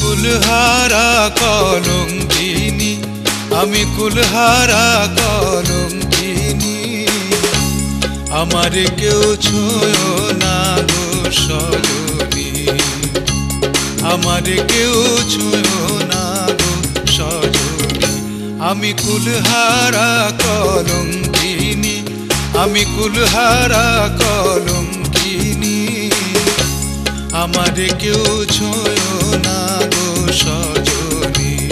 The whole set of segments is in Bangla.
কুলহারা কলঙ্কিনী আমি কুলহারা কলঙ্কিনী। আমার কেউ ছুঁয় না গো। সজনী। আমার কেউ ছুঁয় না গো সজনী। আমি কুলহারা কলঙ্কিনী। আমি কুলহারা কলঙ্কিনী। আমার কেউ ছুঁয় না গো সজনী।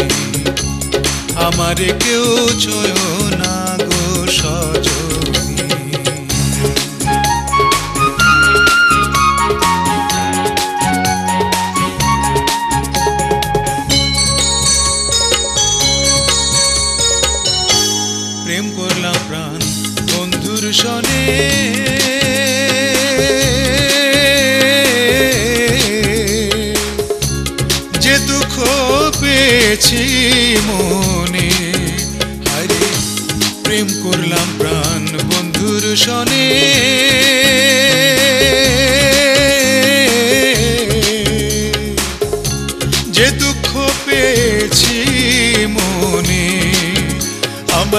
আমার কেউ ছুঁয় না গো সজনী। সনে যে দুঃখ পেয়েছি মনে আরে প্রেম করলাম প্রাণ বন্ধুর সনে।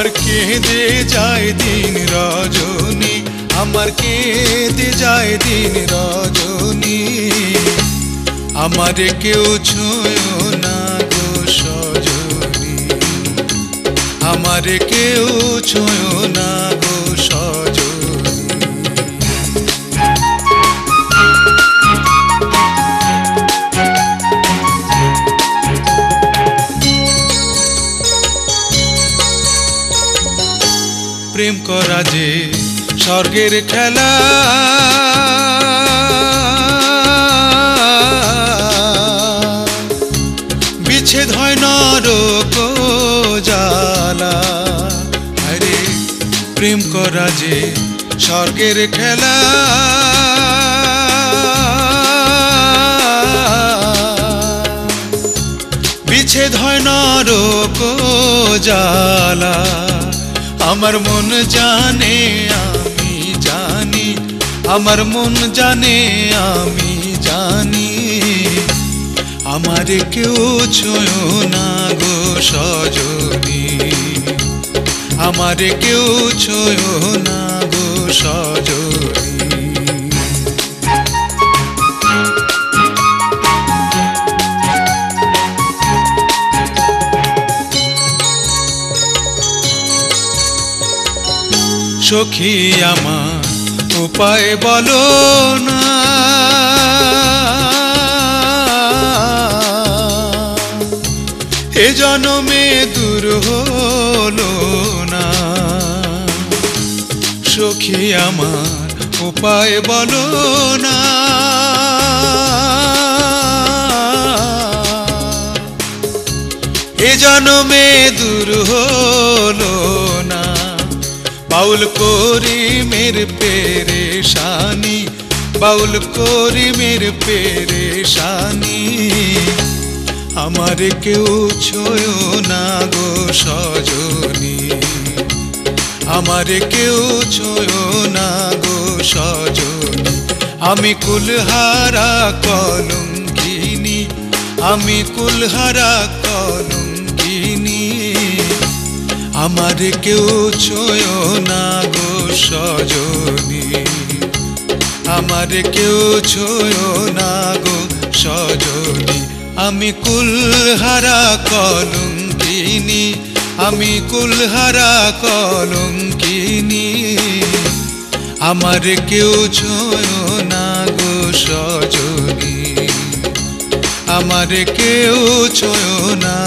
আমার কেঁদে যায় দিন রজনী, আমার কেঁদে যায় দিন রজনী। আমার কেউ ছুঁয় না গো সজনী, আমার কেউ ছুঁয় প্রেম করা যে স্বর্গের খেলা। বিচ্ছেদ হয় নরক জালা। আরে প্রেম করা যে স্বর্গের খেলা। বিচ্ছেদ হয় নরক জালা। আমার মন জানে, আমি জানি। আমার মন জানে, আমি জানি। আমার কেউ ছুঁয় না গো সজনী। আমার কেউ ছুঁয় না গো সখী আমার, উপায় বলো না। এ জনমে দূর হলো না। সখী আমার, উপায় বলো না। এ জনমে দূর হলো না। বাউল করি মের পেরেশানি, বাউল করি মের পেরেশানি। আমার কেউ ছুঁয় না গো সজনী। আমার কেউ ছুঁয় না গো সজনী। আমি কুলহারা কলঙ্কিনী, আমি কুলহারা কলঙ্কিনী। আমার কেউ ছুঁয় না গো সজনী। আমার কেউ ছুঁয় না গো সজনী। আমি কুলহারা কলঙ্কিনী, আমি কুলহারা কলঙ্কিনী। আমার কেউ ছুঁয় না গো সজনী। আমার কেউ ছুঁয় না